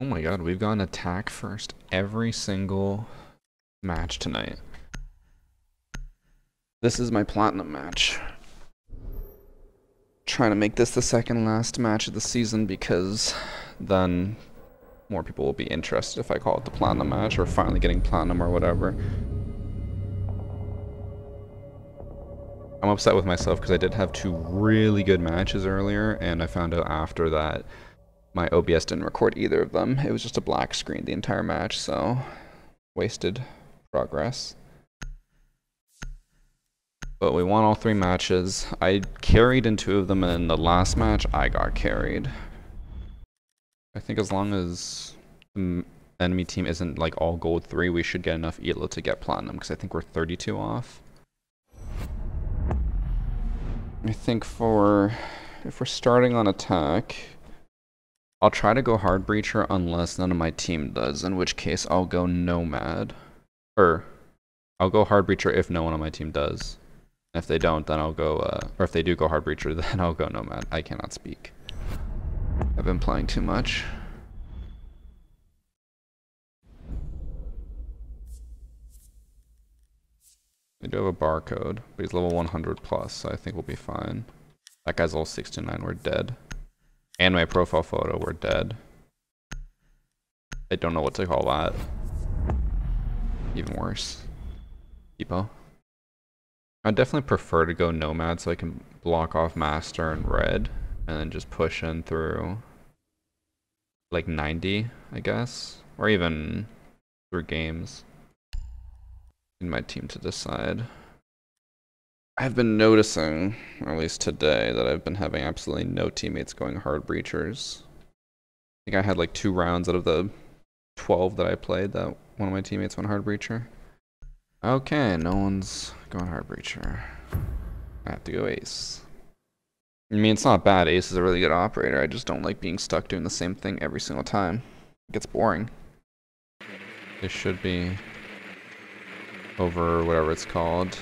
Oh my god, we've gone attack first every single match tonight. This is my platinum match. Trying to make this the second last match of the season because then more people will be interested if I call it the platinum match or finally getting platinum or whatever. I'm upset with myself because I did have two really good matches earlier and I found out after that my OBS didn't record either of them. It was just a black screen the entire match, so wasted progress. But we won all three matches. I carried in two of them, and in the last match, I got carried. I think as long as the enemy team isn't like all gold three, we should get enough ELO to get platinum, because I think we're 32 off. I think for if we're starting on attack, I'll try to go hard breacher unless none of my team does, in which case I'll go nomad. Or I'll go hard breacher if no one on my team does. If they don't, then I'll go, uh, or if they do go hard breacher, then I'll go nomad. I cannot speak. I've been playing too much. I do have a barcode, but he's level 100 plus, so I think we'll be fine. That guy's level 69, we're dead. And my profile photo, we're dead. I don't know what to call that. Even worse. Depot. I definitely prefer to go Nomad so I can block off Master and Red and then just push in through like 90, I guess. Or even through games. In my team to decide. I've been noticing, at least today, that I've been having absolutely no teammates going hard breachers. I think I had like two rounds out of the 12 that I played that one of my teammates went hard breacher. Okay, no one's going hard breacher. I have to go ace. I mean, it's not bad. Ace is a really good operator. I just don't like being stuck doing the same thing every single time. It gets boring. This should be over whatever it's called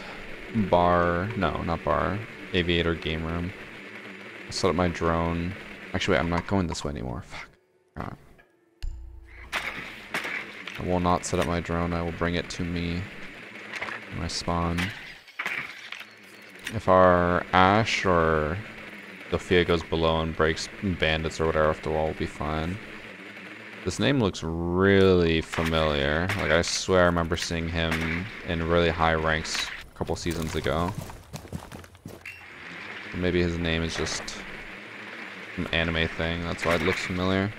bar, no, not bar, aviator game room. I'll set up my drone. Actually, I'm not going this way anymore. Fuck. God. I will not set up my drone. I will bring it to me. My spawn. If our Ash or Zofia goes below and breaks bandits or whatever off the wall, we'll be fine. This name looks really familiar. Like, I swear I remember seeing him in really high ranks couple seasons ago. Maybe his name is just some anime thing, that's why it looks familiar.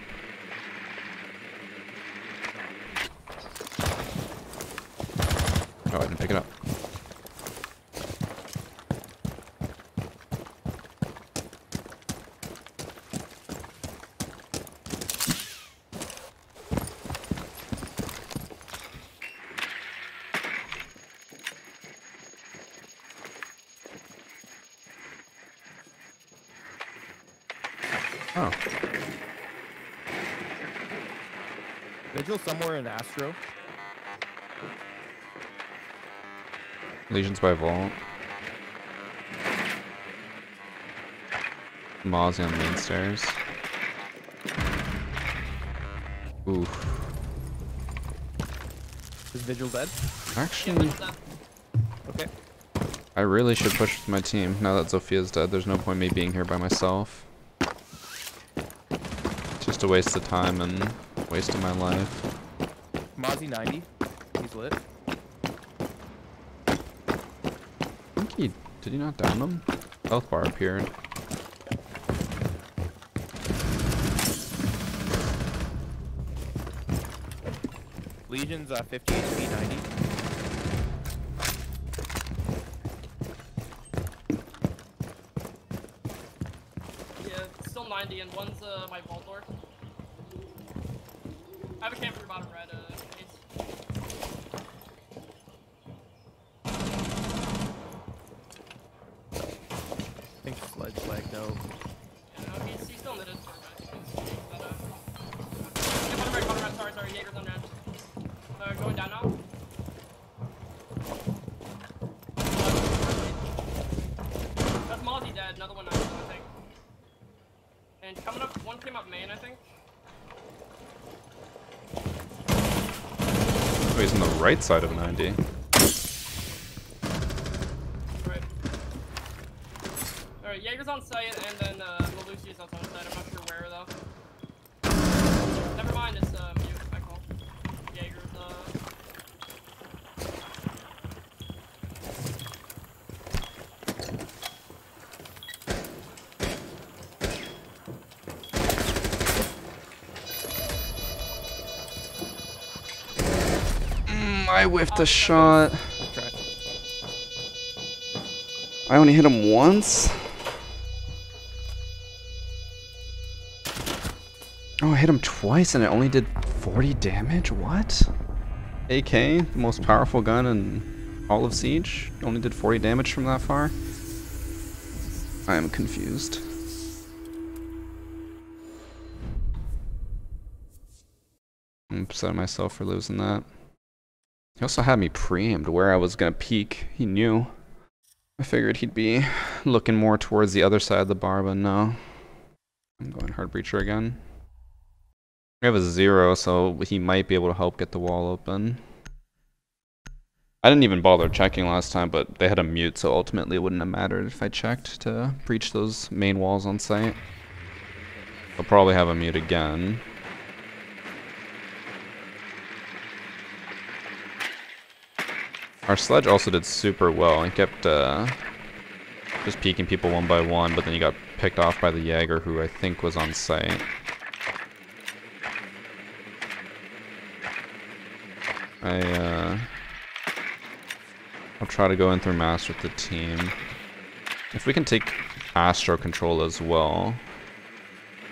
Oh, I didn't pick it up. Somewhere in Astro. Lesion's by Vault. Mozzie on the main stairs. Oof. Is Vigil dead? Actually, okay. I really should push with my team now that Zofia's dead. There's no point me being here by myself. It's Just a waste of time and waste of my life. Mozzie 90. He's lit. I think he... Did he not down him? Health bar appeared. Lesion's uh, 50 HP 90. Yeah, still 90, and one's uh, my vault I think. Oh, he's on the right side of 90. Whiffed a shot. I only hit him once. Oh, I hit him twice and it only did 40 damage? What? AK, the most powerful gun in all of Siege, only did 40 damage from that far? I am confused. I'm upset at myself for losing that. He also had me pre-aimed where I was gonna peek. He knew. I figured he'd be looking more towards the other side of the bar, but no. I'm going hard breacher again. We have a zero, so he might be able to help get the wall open. I didn't even bother checking last time, but they had a mute, so ultimately it wouldn't have mattered if I checked to breach those main walls on site. I'll probably have a mute again. Our sledge also did super well. and kept uh, just peeking people one by one, but then he got picked off by the Jaeger, who I think was on site. I, uh... I'll try to go in through Master with the team. If we can take Astro control as well,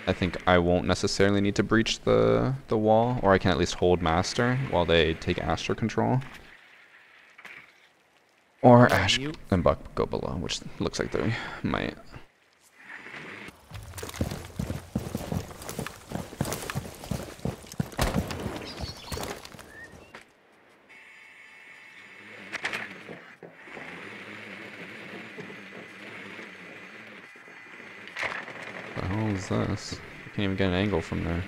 I think I won't necessarily need to breach the, the wall, or I can at least hold Master while they take Astro control. Or Ash and Buck go below, which looks like they might. What The hell is this? I can't even get an angle from there.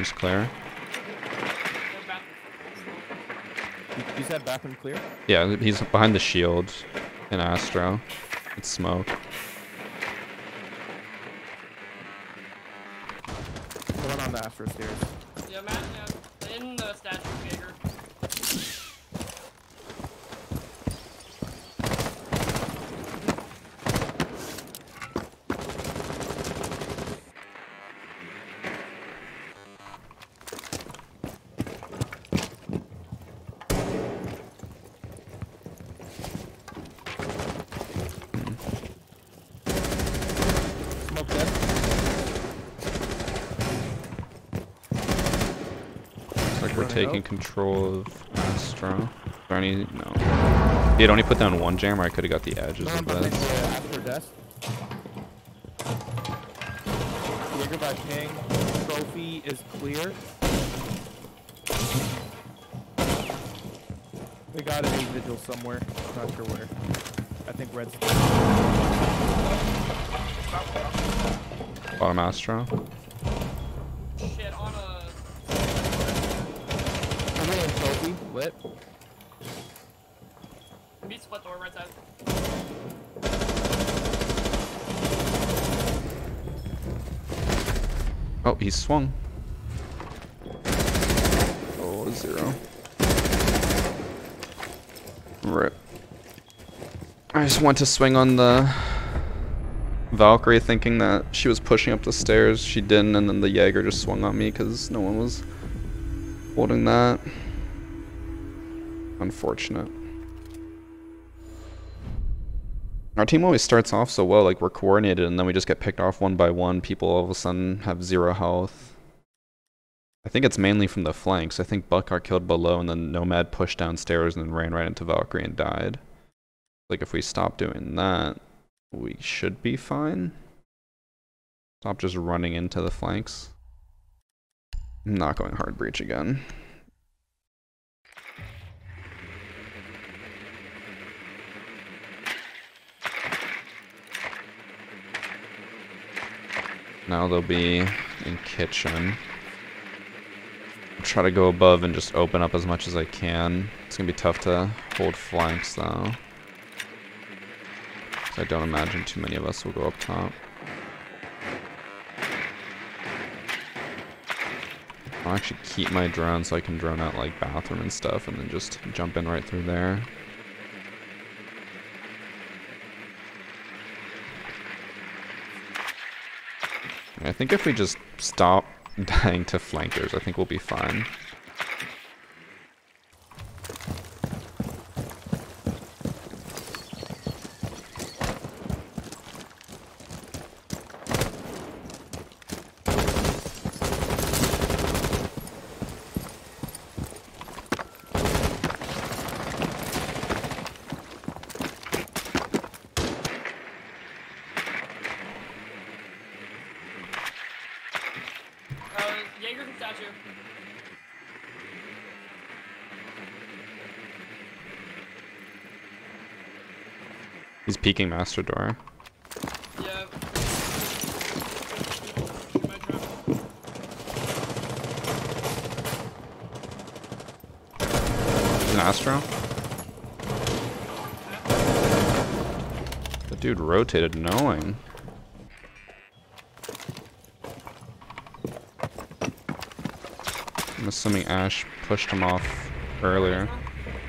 Bathroom's clear. Their bathroom's You, you said bathroom clear? Yeah, he's behind the shield in Astro. It's smoke. We're taking out. control of Astro. Barney, no. He had only put down one jammer, I could have got the edges No, of I'm behind this. the uh, Jaeger by ping. Trophy is clear. We got an vigil somewhere. Not sure where. I think red's. Bottom Astro. Shit, on a... I'm in trophy. Lit. Meat split door, right side. Oh, he swung. Oh, zero. Rip. I just went to swing on the Valkyrie thinking that she was pushing up the stairs. She didn't, and then the Jaeger just swung on me because no one was holding that. Unfortunate. Our team always starts off so well, like we're coordinated, and then we just get picked off one by one. People all of a sudden have zero health. I think it's mainly from the flanks. I think Buck got killed below, and then Nomad pushed downstairs and then ran right into Valkyrie and died. Like if we stop doing that, we should be fine. Stop just running into the flanks. I'm not going hard breach again. Now they'll be in kitchen. Try to go above and just open up as much as I can. It's gonna be tough to hold flanks though. I don't imagine too many of us will go up top. I'll actually keep my drone so I can drone out like bathroom and stuff and then just jump in right through there. I think if we just stop dying to flankers, I think we'll be fine. Master door. Yeah. An Astro. The dude rotated knowing. I'm assuming Ash pushed him off earlier.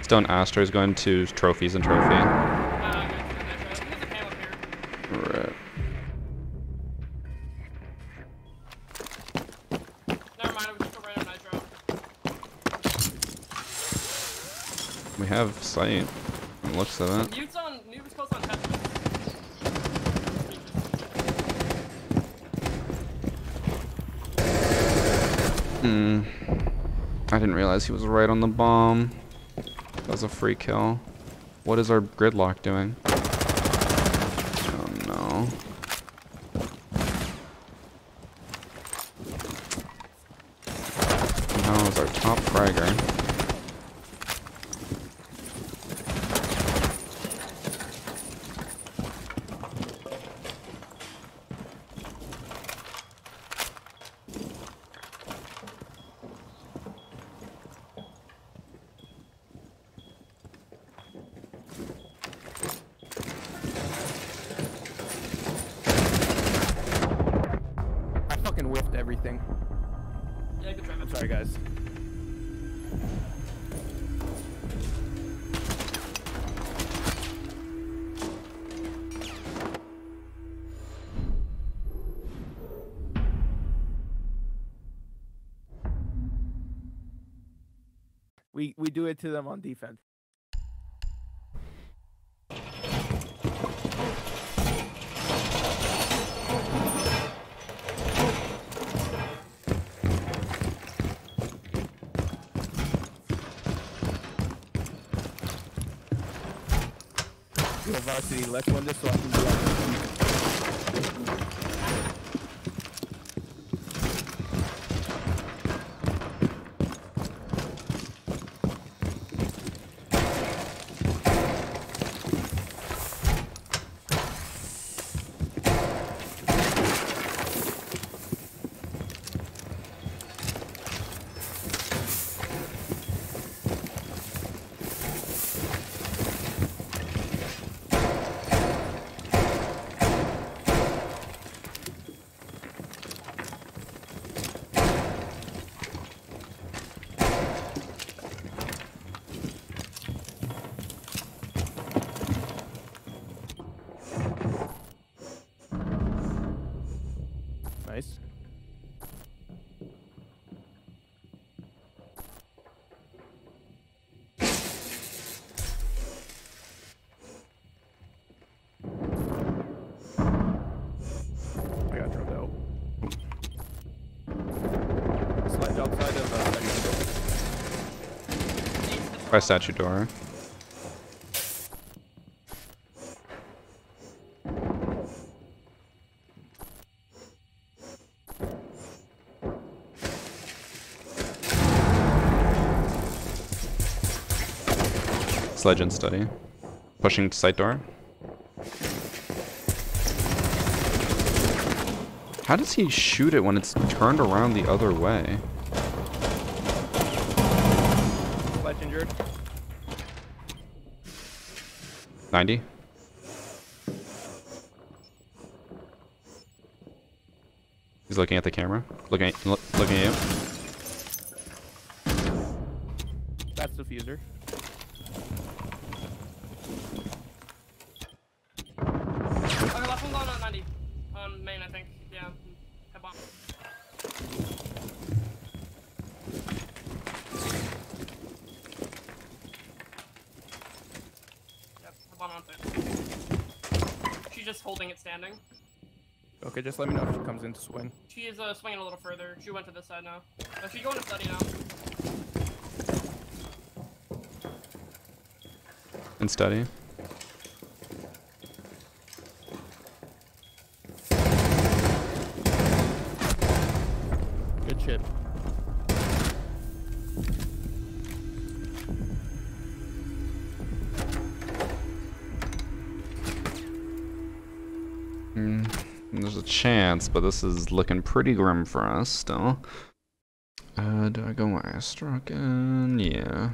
Stone Astro is going to trophies and trophy. Have sight. from the Looks of it. Mute's on, mute close on Hmm. I didn't realize he was right on the bomb. That was a free kill. What is our gridlock doing? We we do it to them on defense. Varsity. Let's win this so By statue door. Sledge and study. Pushing to side door. How does he shoot it when it's turned around the other way? 90? He's looking at the camera. Looking at, looking at you. That's diffuser. Okay, left one's on uh, 90. On main, I think. Yeah. Head bomb. Yep, head bomb on fit. She's just holding it standing. Okay, just let me know if she comes in to swing. She is uh, swinging a little further. She went to this side now. Uh, she's going to study now. And study. Chance, but this is looking pretty grim for us still. Uh, do I go Maestro again? Yeah.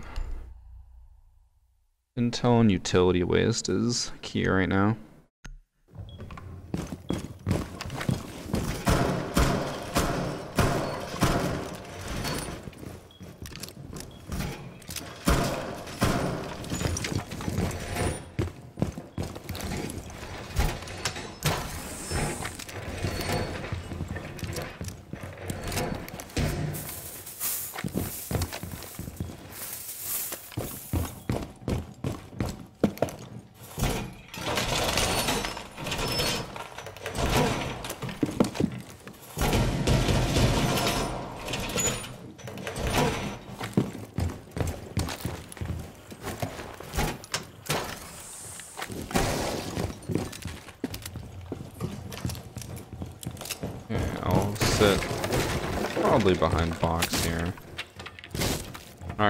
Intel and utility waste is key right now.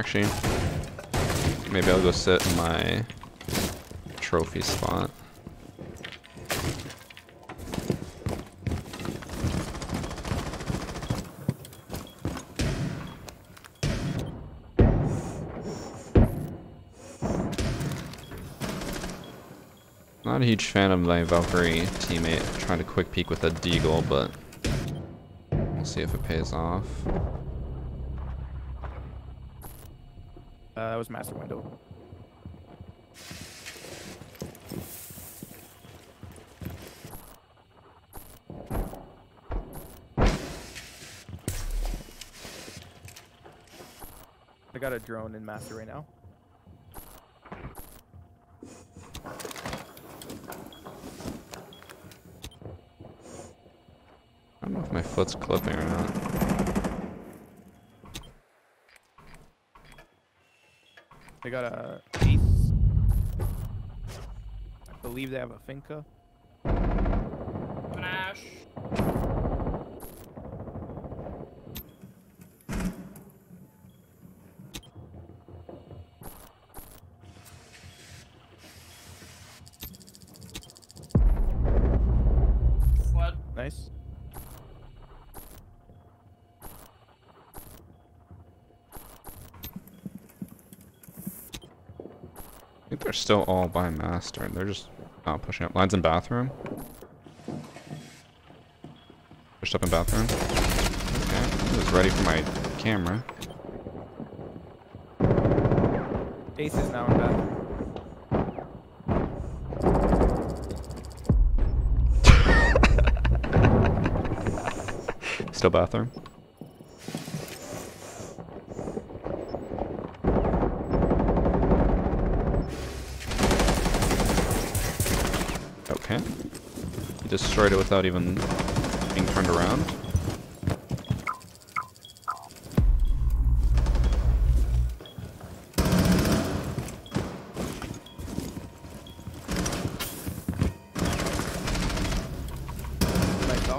Actually, maybe I'll go sit in my trophy spot. Not a huge fan of my Valkyrie teammate trying to quick peek with a deagle, but we'll see if it pays off. That was master window. I got a drone in master right now. I don't know if my foot's clipping or not. They got a ace. I believe they have a Finka. They're still all by master. They're just not pushing up. Lines in bathroom. Pushed up in bathroom. Okay. I was ready for my camera. Ace is now in bathroom. Still bathroom. Okay. He destroyed it without even being turned around.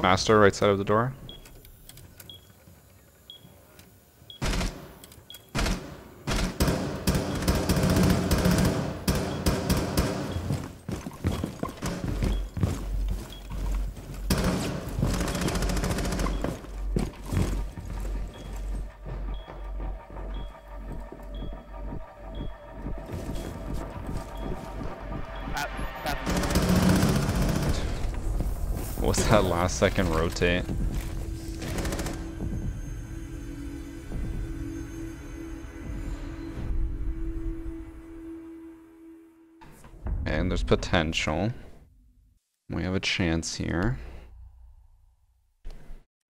Master, right side of the door. That last second rotate? And there's potential. We have a chance here.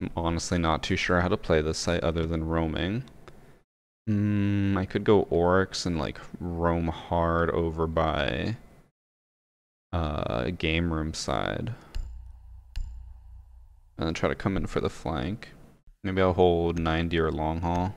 I'm honestly not too sure how to play this site other than roaming. Mm, I could go Oryx and like roam hard over by uh, game room side. And then try to come in for the flank. Maybe I'll hold 90 or long haul.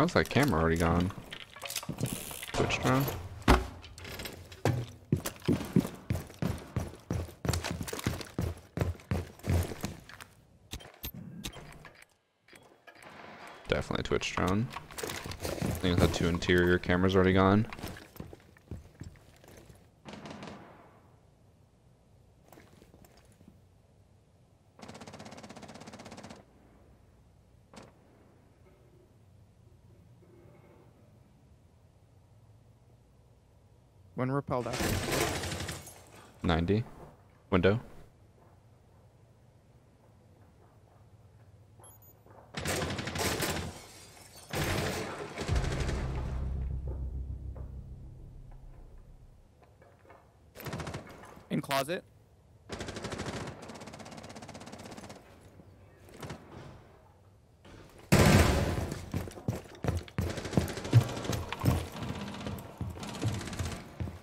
How's that camera already gone? Twitch drone? Definitely Twitch drone. I think the two interior cameras already gone. When repelled out. 90. Window. In closet.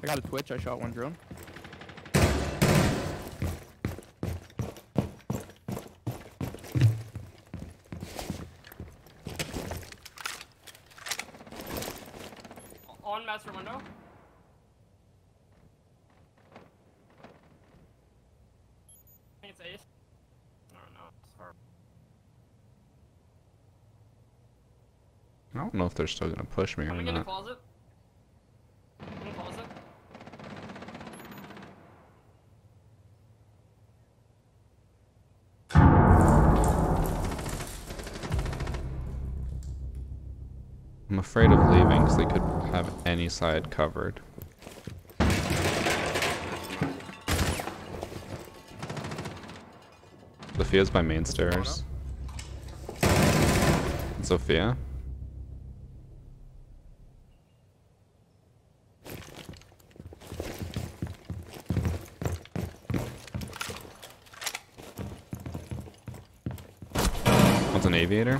I got a twitch. I shot one drone. On master window. I think it's ace. I don't know. It's hard. I don't know if they're still gonna push me or I'm gonna get in not. closet. Closet. I'm afraid of leaving because they could have any side covered. Zofia's by main stairs. Zofia? What's an aviator? Yeah, Twitch is in hallway right now. right now. Yeah,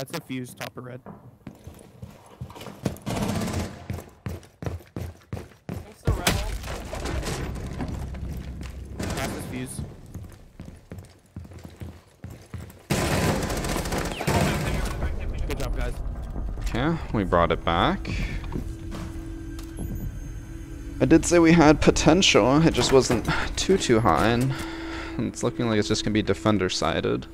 it's a fuse. Top of red. I'm still red. Half is fuse. Good job, guys. Okay, we brought it back. I did say we had potential, it just wasn't too too high, and it's looking like it's just gonna be defender sided.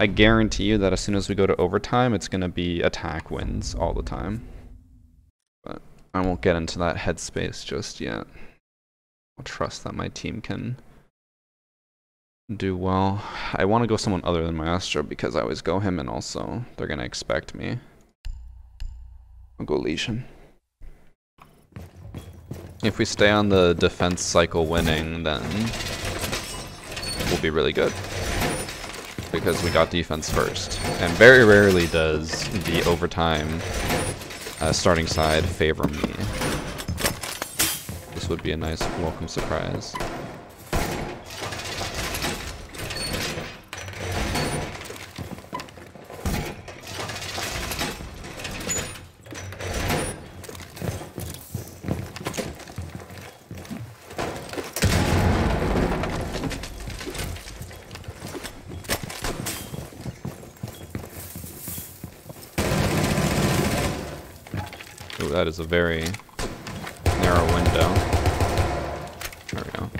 I guarantee you that as soon as we go to overtime, it's gonna be attack wins all the time. But I won't get into that headspace just yet. I'll trust that my team can do well. I want to go someone other than Maestro because I always go him, and also they're gonna expect me. I'll go Lesion. If we stay on the defense cycle winning, then we'll be really good. Because we got defense first. And very rarely does the overtime uh, starting side favor me. This would be a nice welcome surprise. That is a very narrow window. There we go.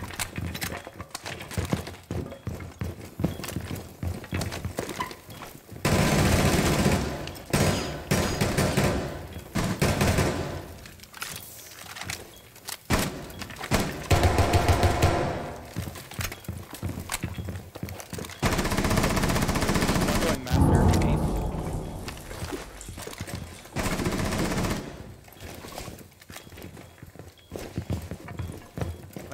One going master. Ace.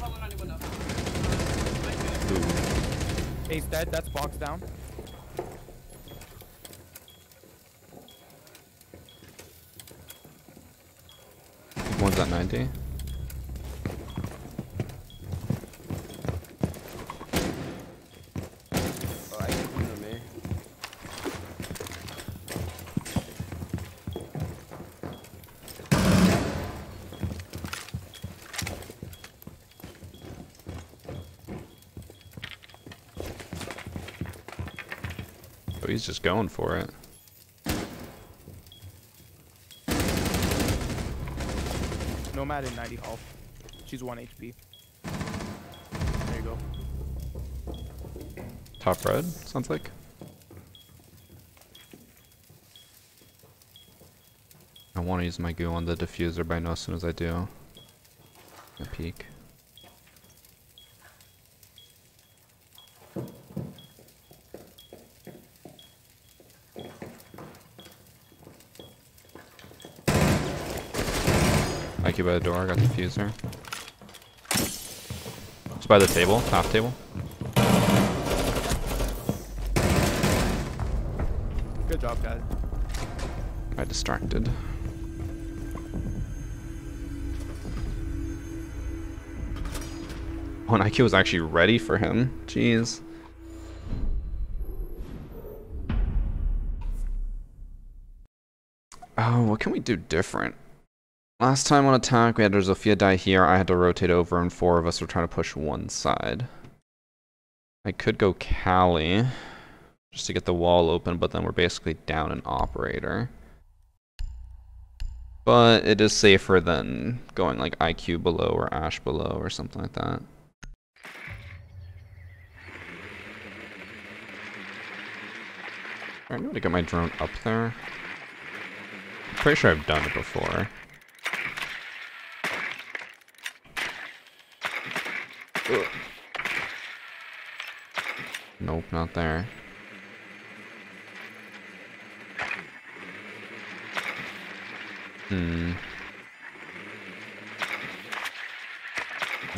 following ninety window. Ooh. Ace dead. That's box down. One's at 90. Oh, I can put him there. Oh, he's just going for it. Nomad in 90 health. She's 1 HP. There you go. Top red, sounds like. I want to use my goo on the diffuser, but I know as soon as I do, I peek. IQ by the door, I got diffuser. It's by the table, top table. Good job, guys. I distracted. Oh, and IQ was actually ready for him. Jeez. Oh, what can we do different? Last time on attack, we had our Zofia die here. I had to rotate over, and four of us were trying to push one side. I could go Kali just to get the wall open, but then we're basically down an operator. But it is safer than going like IQ below or Ash below or something like that. I'm gonna get my drone up there. I'm pretty sure I've done it before. Ugh. Nope, not there. Hmm.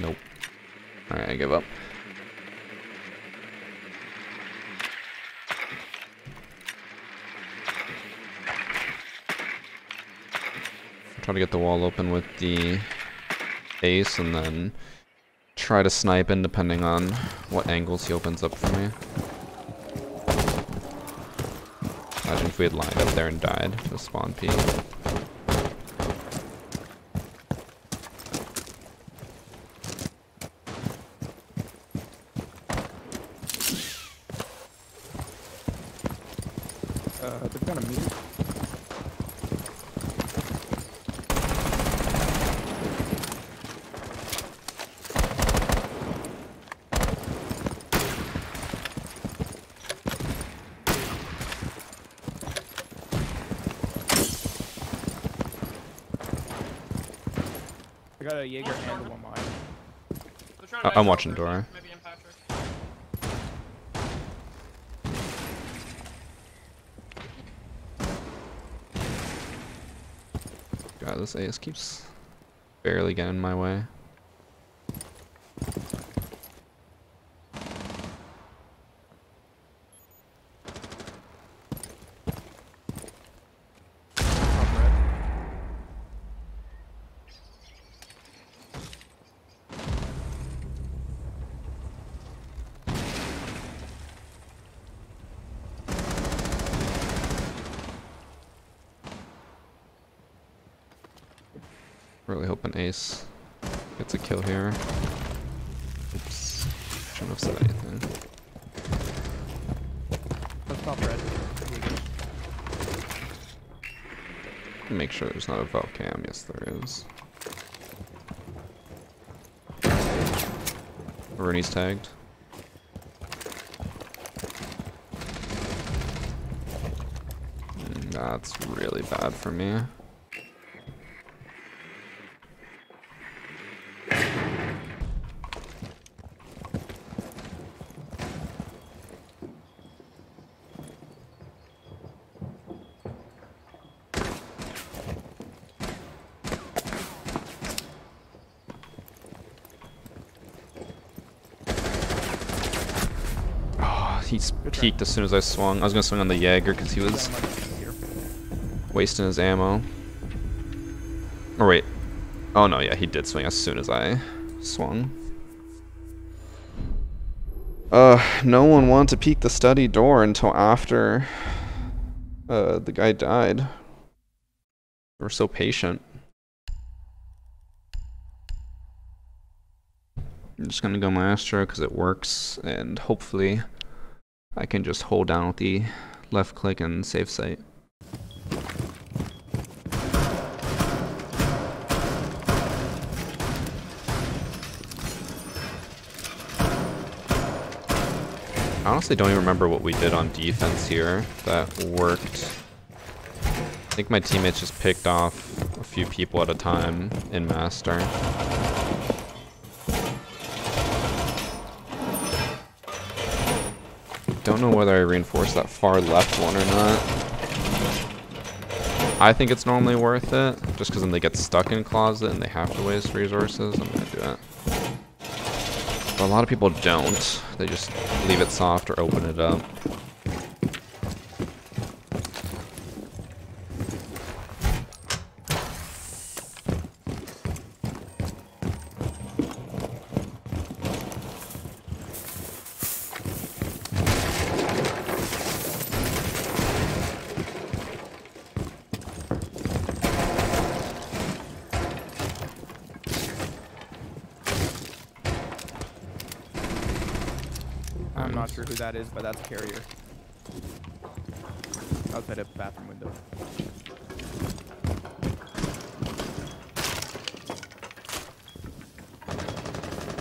Nope. Alright, I give up. Try to get the wall open with the ace and then try to snipe in depending on what angles he opens up for me. Imagine if we had lined up there and died to spawn peek. I'm watching Dora. Maybe I'm Patrick. God, this AS keeps barely getting in my way. Not a Velcam. Yes, there is. Rooney's tagged. Mm, That's really bad for me. He's peeked as soon as I swung. I was gonna swing on the Jaeger because he was That might be here. wasting his ammo. Oh wait. Oh no, yeah, he did swing as soon as I swung. Uh, no one wanted to peek the study door until after uh, the guy died. They were so patient. I'm just gonna go Maestro because it works, and hopefully I can just hold down with the left click and save sight. I honestly don't even remember what we did on defense here that worked. I think my teammates just picked off a few people at a time in Master. Don't know whether I reinforced that far left one or not. I think it's normally worth it, just because then they get stuck in closet and they have to waste resources. I'm gonna do it. But a lot of people don't. They just leave it soft or open it up. I'm not Nice. sure who that is, but that's carrier. Outside a bathroom window.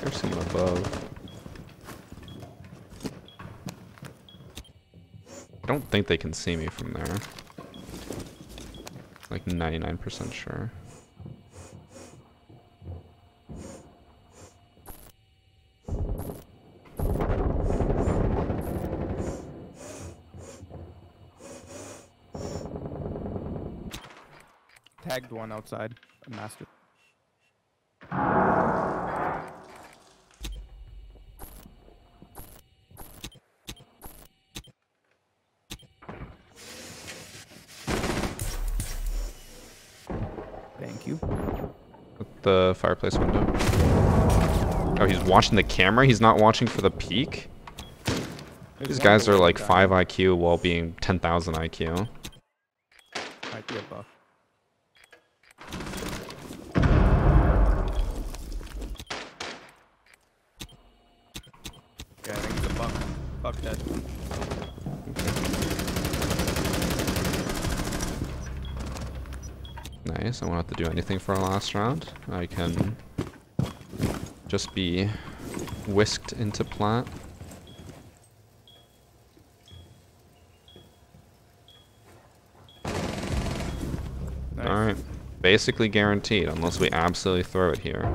There's someone above. I don't think they can see me from there. Like 99% sure. Tagged one outside. A master. Thank you. At the fireplace window. Oh, he's watching the camera? He's not watching for the peek? There's These guys are like that. 5 IQ while being 10,000 IQ. Might be a buff. Okay, I think it's a buck. Buck dead. Nice, I won't have to do anything for our last round. I can just be whisked into plat. Nice. Alright. Basically guaranteed, unless we absolutely throw it here.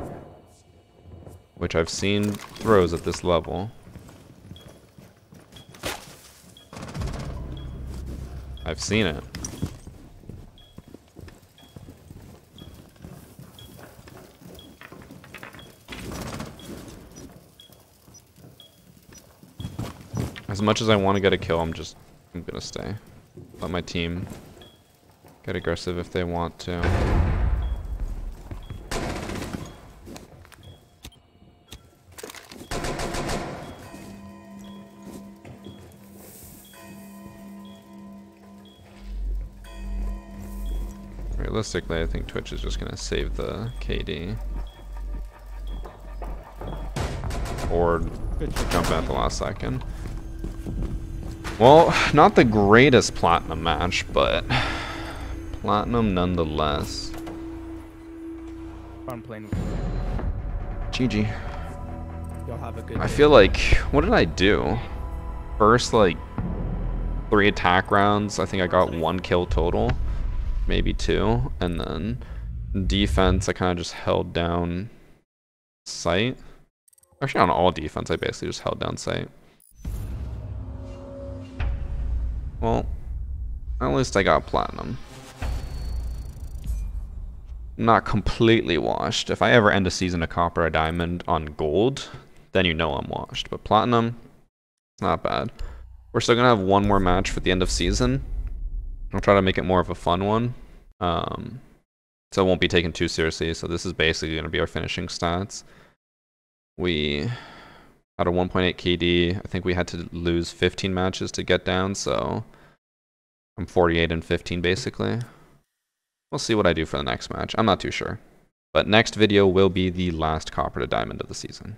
Which I've seen throws at this level. I've seen it. Much as I want to get a kill, I'm just I'm gonna stay. Let my team get aggressive if they want to. Realistically, I think Twitch is just gonna save the KD. Or jump at the last second. Well, not the greatest platinum match, but platinum nonetheless. Fun playing with you. GG. Y'all have a good I day. feel like, what did I do? First, like, three attack rounds, I think I got one kill total. Maybe two. And then defense, I kind of just held down site. Actually, on all defense, I basically just held down site. Well, at least I got platinum. Not completely washed. If I ever end a season of copper or diamond on gold, then you know I'm washed. But platinum, not bad. We're still gonna have one more match for the end of season. I'll try to make it more of a fun one. Um, so it won't be taken too seriously. So this is basically gonna be our finishing stats. We had of 1.8 KD. I think we had to lose 15 matches to get down. So I'm 48 and 15 basically. We'll see what I do for the next match. I'm not too sure. But next video will be the last copper to diamond of the season.